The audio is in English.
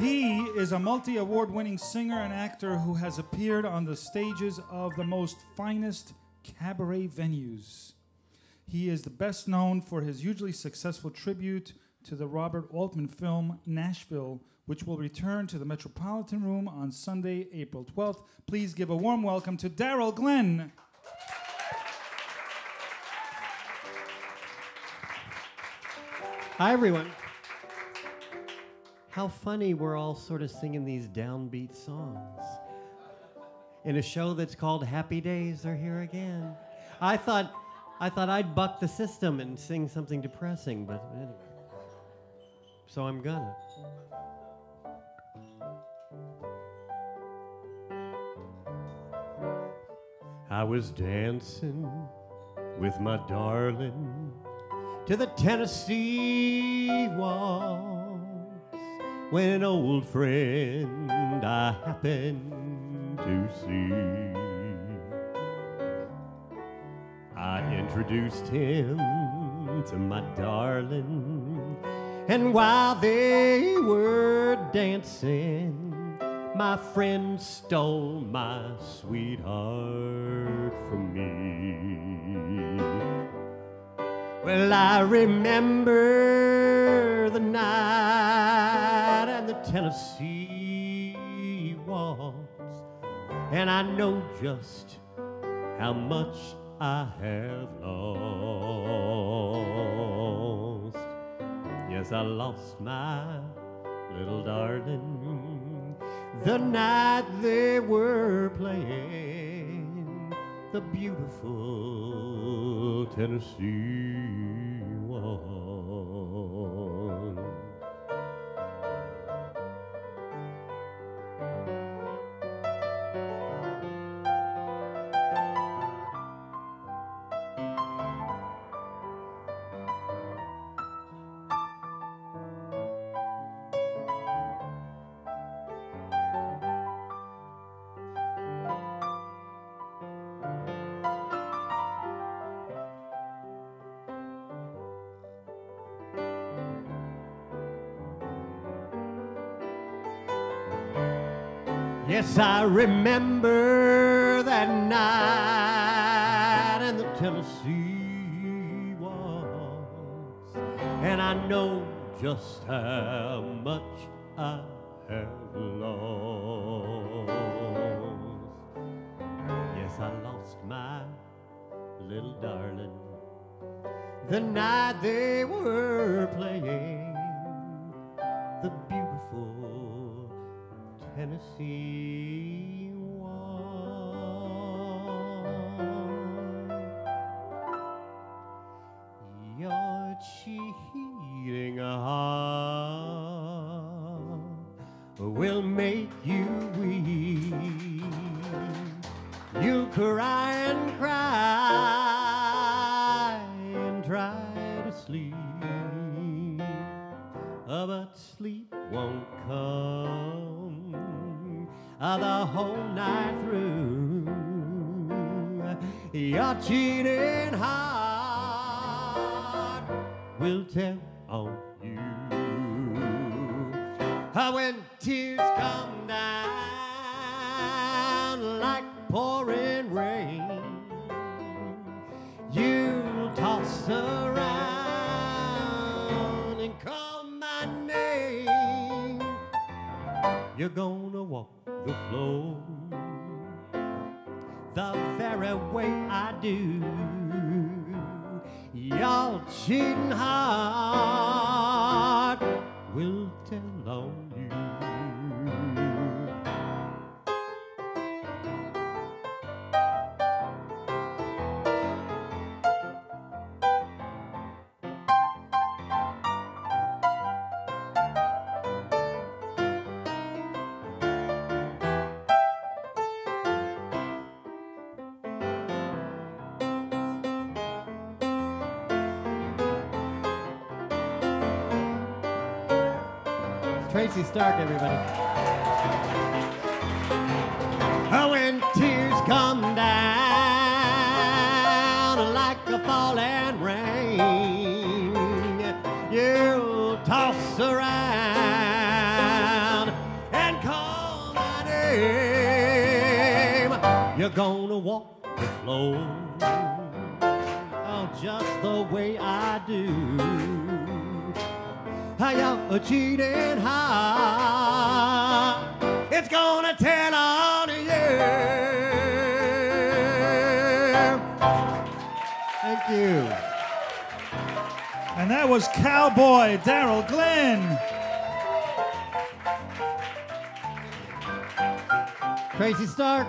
He is a multi award winning singer and actor who has appeared on the stages of the most finest cabaret venues. He is the best known for his hugely successful tribute to the Robert Altman film Nashville, which will return to the Metropolitan Room on Sunday, April 12th. Please give a warm welcome to Daryl Glenn. Hi, everyone. How funny we're all sort of singing these downbeat songs. In a show that's called Happy Days Are Here Again. I thought I thought I'd buck the system and sing something depressing, but anyway. So I'm gonna. I was dancing with my darling to the Tennessee waltz when an old friend I happened to see. I introduced him to my darling, and while they were dancing, my friend stole my sweetheart from me. Well, I remember Tennessee waltz, and I know just how much I have lost. Yes, I lost my little darling the night they were playing the beautiful Tennessee Yes, I remember that night in the Tennessee waltz, and I know just how much I have lost. Yes, I lost my little darling the night they were playing will make you weep. You'll cry and cry and try to sleep, Uh, but sleep won't come uh, the whole night through. Your cheating heart will tell on you. Uh, when tears come down like pouring rain, you'll toss around and call my name. You're gonna walk the floor the very way I do. Y'all cheating heart Tracy Stark, everybody. Oh, when tears come down like a falling rain, you'll toss around and call my name. You're gonna walk the floor, oh, just the way I do how am a cheating heart. It's gonna tell on you. Thank you. And that was Cowboy Daryl Glenn. Tracy Stark.